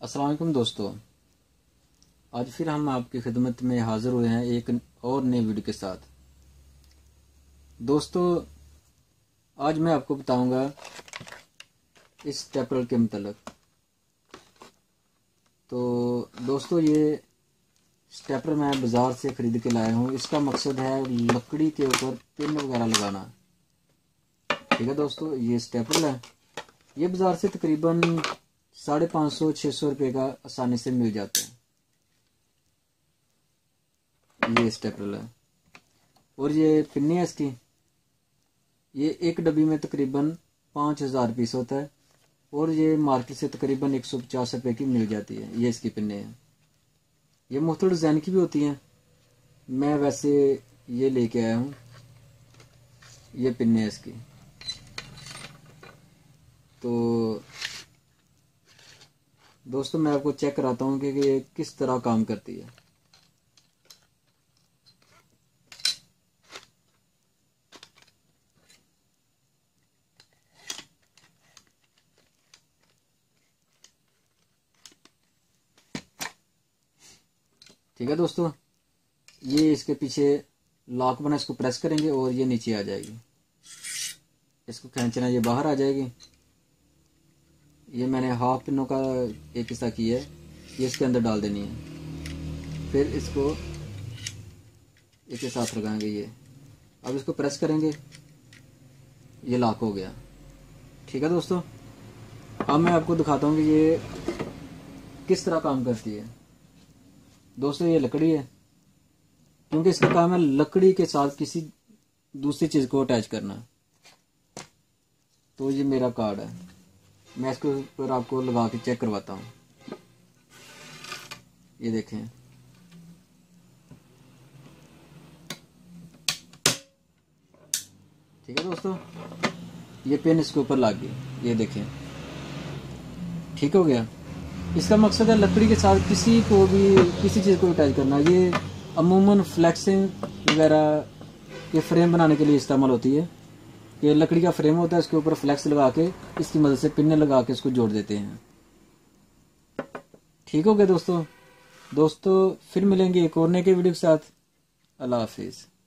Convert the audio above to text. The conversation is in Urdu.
السلام علیکم دوستو۔ آج پھر ہم آپ کی خدمت میں حاضر ہوئے ہیں ایک اور نئے ویڈیو کے ساتھ۔ دوستو، آج میں آپ کو بتاؤں گا اس ٹیپرل کے متعلق۔ تو دوستو، یہ اسٹیپر میں بازار سے خرید کے لایا ہوں۔ اس کا مقصد ہے لکڑی کے اوپر پن وغیرہ لگانا۔ ٹھیک ہے دوستو، یہ اسٹیپر ہے۔ یہ بازار سے تقریباً ساڑھے پانچ سو، چھ سو روپے کا آسانی سے مل جاتا ہے۔ یہ اسٹیپرل ہے۔ اور یہ پنی ہے اس کی؟ یہ ایک ڈبی میں تقریباً پانچ ہزار پیس ہوتا ہے۔ اور یہ مارکیٹ سے تقریباً ایک سو پچاس روپے کی مل جاتی ہے۔ یہ اس کی پنے ہیں یہ مختلف ڈیزائن کی بھی ہوتی ہیں۔ میں ویسے یہ لے کے آیا ہوں۔ یہ پنے ہیں اس کی۔ تو دوستو، میں آپ کو چیک کراتا ہوں کہ یہ کس طرح کام کرتی ہے۔ ٹھیک ہے دوستو، یہ اس کے پیچھے لاک بنا، اس کو پریس کریں گے اور یہ نیچے آ جائے گی۔ اس کو کھینچنا، یہ باہر آ جائے گی۔ یہ میں نے ہاف پنوں کا ایک حصہ کی ہے، یہ اس کے اندر ڈال دینی ہے۔ پھر اس کو ایک کے ساتھ لگائیں گے یہ اب اس کو پریس کریں گے۔ یہ لاک ہو گیا۔ ٹھیک ہے دوستو؟ اب میں آپ کو دکھاتا ہوں کہ یہ کس طرح کام کرتی ہے۔ دوستو، یہ لکڑی ہے۔ کیونکہ اس کا کام ہے لکڑی کے ساتھ کسی دوسری چیز کو اٹیچ کرنا۔ تو یہ میرا کارڈ ہے۔ میں اس کو آپ کو لگا کے چیک کرواتا ہوں۔ یہ دیکھیں۔ ٹھیک ہے دوستو، یہ پین اس کے اوپر لاگ گئی۔ یہ دیکھیں۔ ٹھیک ہو گیا۔ اس کا مقصد ہے لکڑی کے ساتھ کسی کو بھی کسی چیز کو اٹیچ کرنا۔ یہ عموماً فلیکسنگ وغیرہ کے فریم بنانے کے لیے استعمال ہوتی ہے۔ یہ لکڑی کا فریم ہوتا ہے، اس کے اوپر فلیکس لگا کے اس کی مدد سے پننے لگا کے اس کو جوڑ دیتے ہیں۔ ٹھیک ہو گیا دوستو؟ دوستو، پھر ملیں گے ایک اور نئے کے ویڈیو کے ساتھ۔ اللہ حافظ۔